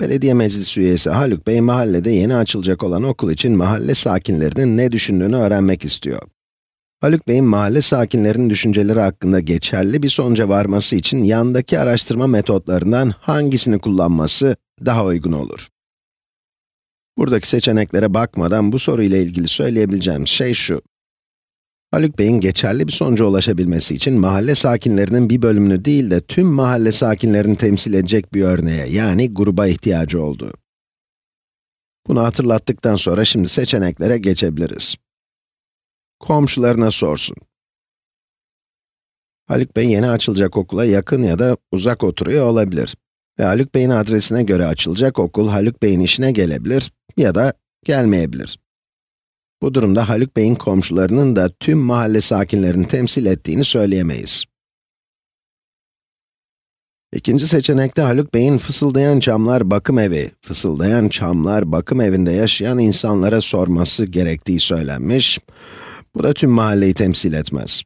Belediye meclis üyesi Haluk Bey, mahallede yeni açılacak olan okul için mahalle sakinlerinin ne düşündüğünü öğrenmek istiyor. Haluk Bey'in mahalle sakinlerinin düşünceleri hakkında geçerli bir sonuca varması için yandaki araştırma metotlarından hangisini kullanması daha uygun olur? Buradaki seçeneklere bakmadan bu soruyla ilgili söyleyebileceğim şey şu. Haluk Bey'in geçerli bir sonuca ulaşabilmesi için mahalle sakinlerinin bir bölümünü değil de tüm mahalle sakinlerini temsil edecek bir örneğe, yani gruba ihtiyacı oldu. Bunu hatırlattıktan sonra şimdi seçeneklere geçebiliriz. Komşularına sorsun. Haluk Bey yeni açılacak okula yakın ya da uzak oturuyor olabilir. Ve Haluk Bey'in adresine göre açılacak okul Haluk Bey'in işine gelebilir ya da gelmeyebilir. Bu durumda Haluk Bey'in komşularının da tüm mahalle sakinlerini temsil ettiğini söyleyemeyiz. İkinci seçenekte Haluk Bey'in fısıldayan camlar bakım evi, fısıldayan çamlar bakım evinde yaşayan insanlara sorması gerektiği söylenmiş. Bu da tüm mahalleyi temsil etmez.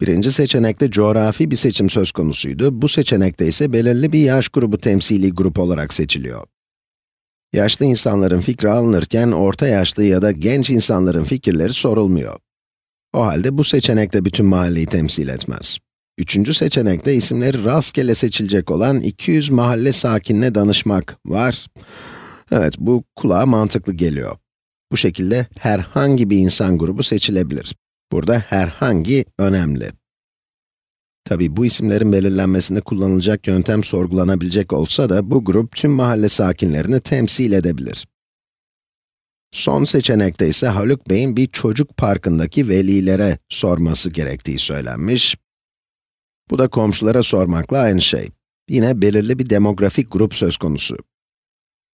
Birinci seçenekte coğrafi bir seçim söz konusuydu. Bu seçenekte ise belirli bir yaş grubu temsili grup olarak seçiliyor. Yaşlı insanların fikri alınırken orta yaşlı ya da genç insanların fikirleri sorulmuyor. O halde bu seçenekte bütün mahalleyi temsil etmez. Üçüncü seçenekte isimleri rastgele seçilecek olan 200 mahalle sakinine danışmak var. Evet, bu kulağa mantıklı geliyor. Bu şekilde herhangi bir insan grubu seçilebilir. Burada herhangi önemli. Tabi bu isimlerin belirlenmesinde kullanılacak yöntem sorgulanabilecek olsa da bu grup tüm mahalle sakinlerini temsil edebilir. Son seçenekte ise Haluk Bey'in bir çocuk parkındaki velilere sorması gerektiği söylenmiş. Bu da komşulara sormakla aynı şey. Yine belirli bir demografik grup söz konusu.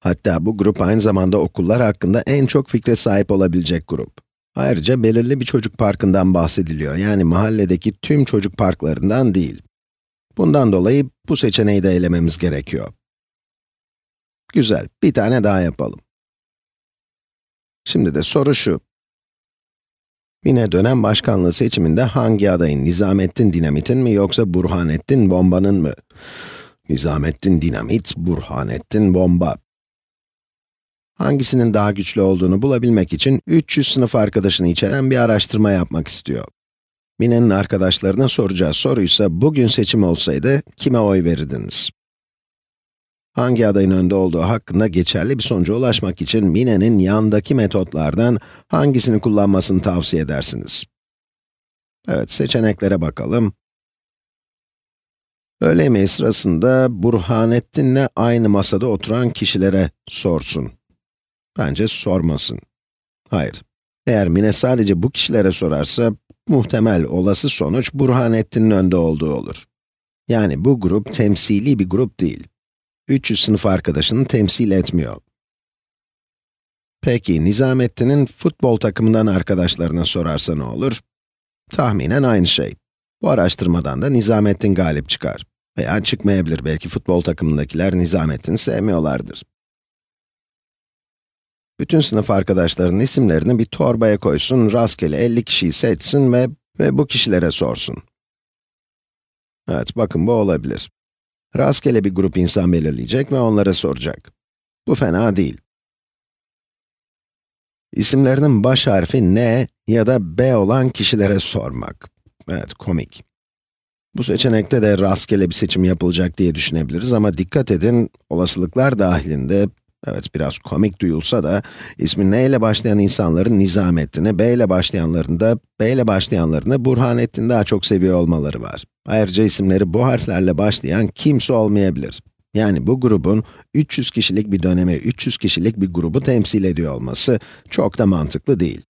Hatta bu grup aynı zamanda okullar hakkında en çok fikre sahip olabilecek grup. Ayrıca belirli bir çocuk parkından bahsediliyor, yani mahalledeki tüm çocuk parklarından değil. Bundan dolayı bu seçeneği de elememiz gerekiyor. Güzel, bir tane daha yapalım. Şimdi de soru şu. Yine dönem başkanlığı seçiminde hangi adayın, Nizamettin Dinamit'in mi yoksa Burhanettin Bomba'nın mı? Nizamettin Dinamit, Burhanettin Bomba. Hangisinin daha güçlü olduğunu bulabilmek için 300 sınıf arkadaşını içeren bir araştırma yapmak istiyor. Mine'nin arkadaşlarına soracağı soruysa, bugün seçim olsaydı kime oy verirdiniz? Hangi adayın önde olduğu hakkında geçerli bir sonuca ulaşmak için Mine'nin yandaki metotlardan hangisini kullanmasını tavsiye edersiniz? Evet, seçeneklere bakalım. Öğle yemeği sırasında Burhanettin'le aynı masada oturan kişilere sorsun. Bence sormasın. Hayır. Eğer Mine sadece bu kişilere sorarsa, muhtemel olası sonuç Burhanettin'in önde olduğu olur. Yani bu grup temsili bir grup değil. 300 sınıf arkadaşını temsil etmiyor. Peki, Nizamettin'in futbol takımından arkadaşlarına sorarsa ne olur? Tahminen aynı şey. Bu araştırmadan da Nizamettin galip çıkar. Veya çıkmayabilir, belki futbol takımındakiler Nizamettin'i sevmiyorlardır. Bütün sınıf arkadaşlarının isimlerini bir torbaya koysun, rastgele 50 kişiyi seçsin ve, ve bu kişilere sorsun. Evet, bakın bu olabilir. Rastgele bir grup insan belirleyecek ve onlara soracak. Bu fena değil. İsimlerinin baş harfi N ya da B olan kişilere sormak. Evet, komik. Bu seçenekte de rastgele bir seçim yapılacak diye düşünebiliriz ama dikkat edin, olasılıklar dahilinde Evet, biraz komik duyulsa da, ismi N ile başlayan insanların Nizamettin'i, B ile başlayanların da, B ile başlayanlarını Burhanettin daha çok seviyor olmaları var. Ayrıca isimleri bu harflerle başlayan kimse olmayabilir. Yani bu grubun 300 kişilik bir döneme 300 kişilik bir grubu temsil ediyor olması çok da mantıklı değil.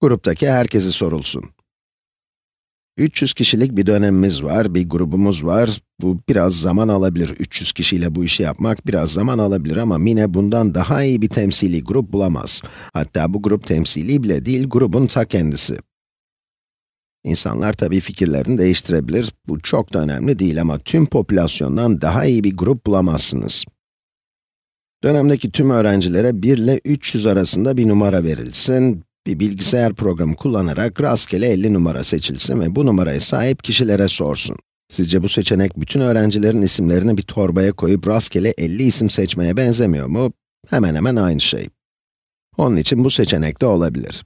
Gruptaki herkesi sorulsun. 300 kişilik bir dönemimiz var, bir grubumuz var. Bu biraz zaman alabilir. 300 kişiyle bu işi yapmak biraz zaman alabilir ama Mine bundan daha iyi bir temsili grup bulamaz. Hatta bu grup temsili bile değil, grubun ta kendisi. İnsanlar tabii fikirlerini değiştirebilir. Bu çok da önemli değil ama tüm popülasyondan daha iyi bir grup bulamazsınız. Dönemdeki tüm öğrencilere 1 ile 300 arasında bir numara verilsin bir bilgisayar programı kullanarak rastgele 50 numara seçilsin ve bu numaraya sahip kişilere sorsun. Sizce bu seçenek bütün öğrencilerin isimlerini bir torbaya koyup rastgele 50 isim seçmeye benzemiyor mu? Hemen hemen aynı şey. Onun için bu seçenek de olabilir.